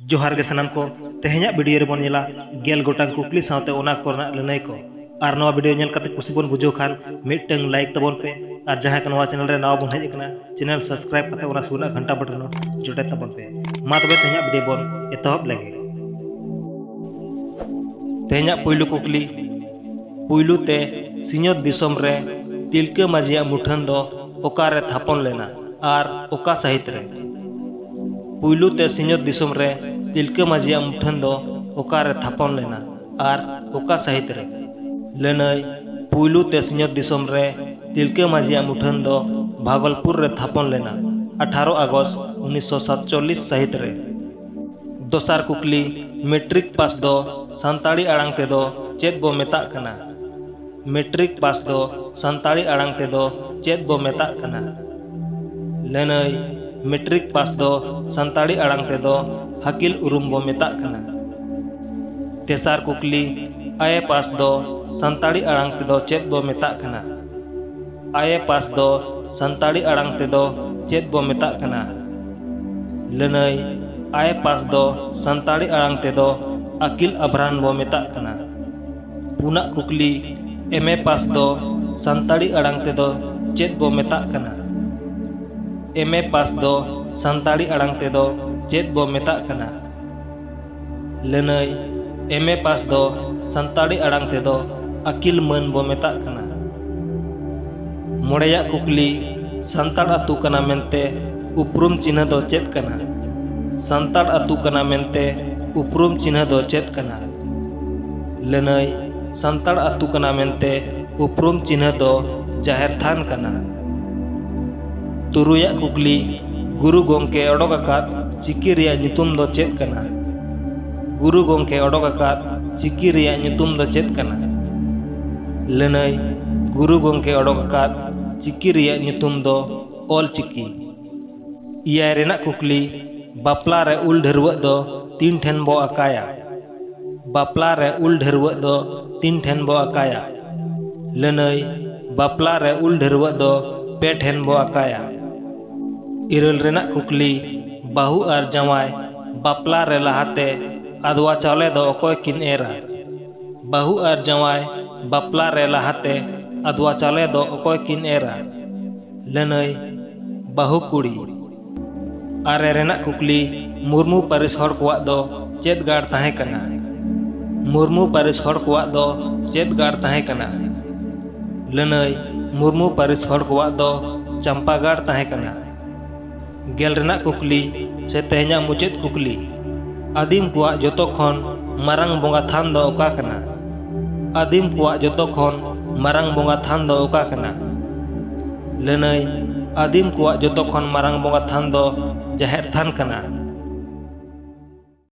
जोहार गे सनाम को तेहेना video Ray-Ban नेला गेल गोटांग कुकली साथे ओना कोरना लनय को और ना वीडियो नेल कते बन बुझो खान मिटंग लाइक तबन पे और जहाँ का नवा चैनल रे नाव बन हेज कना चैनल सब्सक्राइब कते ओना सुना घंटा बटन जुटे तबन पे मा तबे भिडियो वीडियो बन एतहब लगे तेहेना पहिलो कुकली पहिलो ते सिंयत माझिया मुठन थापन लेना और सहित पुलुते सिंजर दिसम रे तिलके माजिया मुठन दो ओका रे थापन लेना आर ओका साहित्य रे लेनय पुलुते सिंजर दिसम रे तिलके माजिया मुठन दो भागलपुर रे थापन लेना 18 अगस्त 1947 साहित्य रे दोसार कुकली मैट्रिक पास दो संताली आड़ंग ते दो चेत बो मेता कना मैट्रिक पास दो संताली आड़ंग ते दो चेत बो मेता कना लेनय मैट्रिक पास दो सानताड़ी आड़ांग ते दो हकील उरुम बो मेता तेसार कुकली आए पास दो सानताड़ी आड़ांग ते दो चेत बो मेता आए पास दो सानताड़ी आड़ांग ते दो चेत बो मेता लनई आए पास दो सानताड़ी आड़ांग ते दो अकिल अभरान बो मेता पुना कुकली एम ए पास दो सानताड़ी आड़ांग ते दो एम ए पास दो सानताड़ी आड़ांग ते दो चेत बो मेता लनई एम ए पास दो सानताड़ी आड़ांग ते दो अकिल मन बो मेता मोड़ेया कुकली सानताड़ अतु कना मेनते उपरुम चिन्ह दो चेत कना सानताड़ अतु कना मेनते उपरुम चिन्ह दो चेत कना लनई सानताड़ दो तुरुया कुकली गुरु गोंके ओडोक चिकी रिया नितुम दो चेत कना गुरु गोंके ओडोक चिकी रिया नितुम दो चेत कना लनई गुरु गोंके ओडोक आकाद चिकी रिया नितुम दो ऑल चिकी इया रेना कुकली बापला रे उल ढेरवक दो तीन ठेन बो अकाया बापला रे उल ढेरवक दो तीन ठेन बो लनई इरल रेना कुकली बाहु और जवाय बापला रे लहाते अदवा चावले दो अकोय किन एरा बाहु और जवाय बापला रे लहाते अदवा चावले दो अकोय किन एरा लनई बाहु कुड़ी आरे रेना कुकली मुर्मू पारिस हर दो चेत गाड़ ताहे कना मुर्मू पारिस हर दो चेत गाड़ ताहे कना लनई मुर्मू पारिस हर दो कना गेल कुकली से तेहे मुचेत कुकली आदिम को जो खन बोंगा थान आदिम को जो खन बोंगा थान लनई आदिम को जो खन बोंगा थान दो